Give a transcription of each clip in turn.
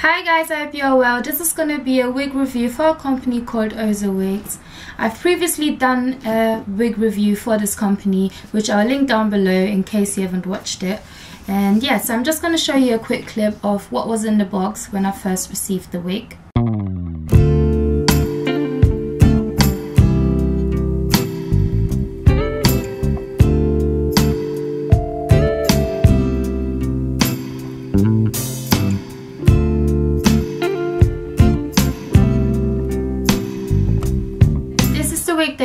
Hi guys, I hope you're well. This is going to be a wig review for a company called OzoWigs. I've previously done a wig review for this company, which I'll link down below in case you haven't watched it. And yes, yeah, so I'm just going to show you a quick clip of what was in the box when I first received the wig.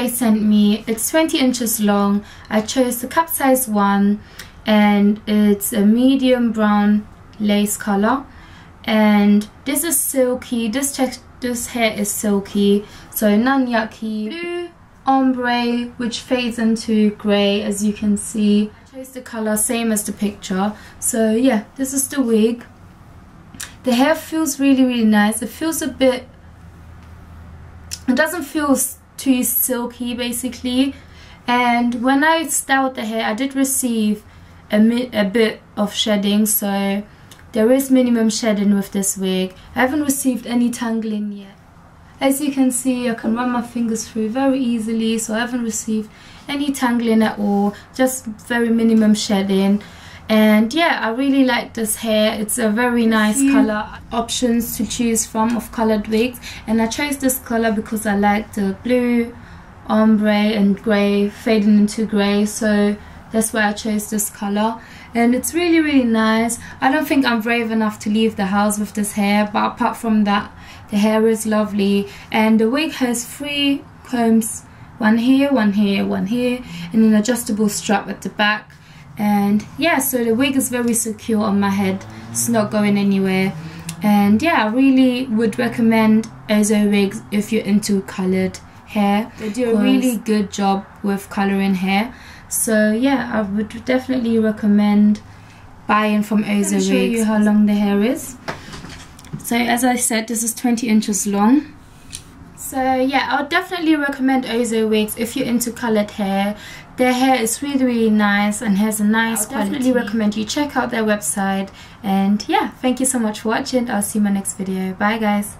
They sent me. It's 20 inches long. I chose the cap size one and it's a medium brown lace color. And this is silky. This this hair is silky. So non yaki. Blue ombre which fades into gray as you can see. I chose the color same as the picture. So yeah this is the wig. The hair feels really really nice. It feels a bit it doesn't feel too silky basically. And when I styled the hair I did receive a, a bit of shedding so there is minimum shedding with this wig. I haven't received any tangling yet. As you can see I can run my fingers through very easily so I haven't received any tangling at all just very minimum shedding and yeah I really like this hair. It's a very nice color options to choose from of colored wigs. And I chose this color because I like the blue ombre and grey fading into grey so that's why I chose this color. And it's really really nice. I don't think I'm brave enough to leave the house with this hair but apart from that the hair is lovely. And the wig has three combs one here one here one here and an adjustable strap at the back and yeah so the wig is very secure on my head. It's not going anywhere. And yeah I really would recommend OzoWigs if you're into colored hair. They do a really good job with coloring hair. So yeah I would definitely recommend buying from OzoWigs show you how long the hair is. So as I said this is 20 inches long so yeah, I would definitely recommend OzoWigs if you're into colored hair. Their hair is really really nice and has a nice oh, I definitely recommend you check out their website. And yeah, thank you so much for watching. I'll see you in my next video. Bye guys.